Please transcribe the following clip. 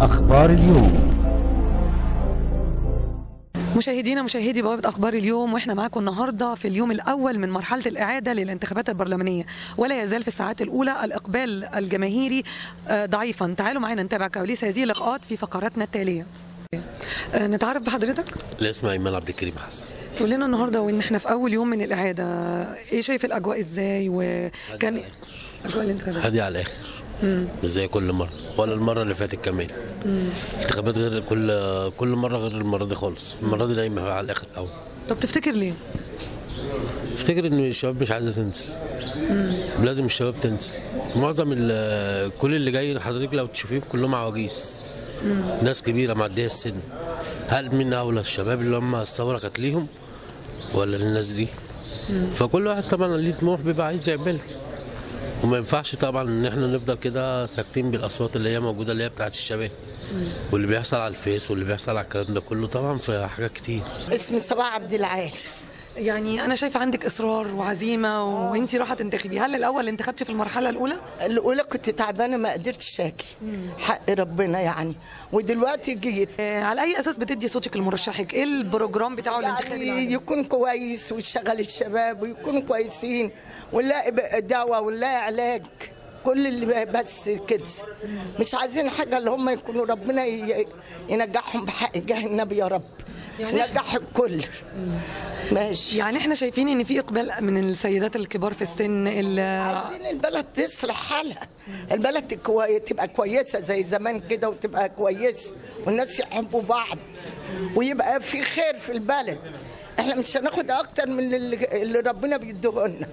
أخبار اليوم. مشاهدينا مشاهدي بوابة أخبار اليوم وإحنا معاكم النهاردة في اليوم الأول من مرحلة الإعادة للانتخابات البرلمانية ولا يزال في الساعات الأولى الإقبال الجماهيري آه، ضعيفا. تعالوا معنا نتابع كواليس هذه اللقاءات في فقراتنا التالية. آه، نتعرف بحضرتك؟ اللي اسمه ايمن عبد الكريم حسن. تقول لنا النهارده وإن إحنا في أول يوم من الإعادة. إيه شايف الأجواء إزاي؟ وكان أجواء الانتخابات؟ هادي على الآخر. مش زي كل مرة. ولا المرة اللي فاتت كمان. انتخابات غير كل كل مرة غير المرة دي خالص. المرة دي نايمه على الآخر قوي طب تفتكر ليه؟ افتكر إن الشباب مش عايزة تنزل. لازم الشباب تنزل. معظم كل اللي جاي حضرتك لو تشوفيهم كلهم عواجيز. ناس كبيرة معدية السن. هل مين أولى؟ الشباب اللي هم الثورة كانت ليهم ولا للناس دي؟ فكل واحد طبعا ليه طموح بيبقى عايز يعمله وما ينفعش طبعا إن إحنا نفضل كده ساكتين بالأصوات اللي هي موجودة اللي هي بتاعت الشباب. واللي بيحصل على الفيس واللي بيحصل على الكلام ده كله طبعا في حاجات كتير. اسمي صباح عبد العال. يعني أنا شايفة عندك إصرار وعزيمة وانتي رايحه تنتخبي. هل الأول انتخبتي في المرحلة الأولى؟ الأولى كنت تعبانة ما قدرتش أجي حق ربنا يعني. ودلوقتي جيت. آه، على أي أساس بتدي صوتك لمرشحك؟ إيه البروجرام بتاعه الانتخابي يعني عندك؟ يكون كويس ويشغل الشباب ويكونوا كويسين ونلاقي دواء ونلاقي علاج. كل اللي بس كده. مش عايزين حاجة اللي هم يكونوا ربنا ينجحهم بحق النبي يا رب. يعني- نجح الكل. ماشي. يعني إحنا شايفين إن في إقبال من السيدات الكبار في السن اللي عايزين البلد تصلح حالها. البلد كوي... تبقى كويسة زي زمان كده وتبقى كويسة والناس يحبوا بعض ويبقى في خير في البلد. إحنا مش هناخد أكتر من اللي, ربنا بيديهولنا.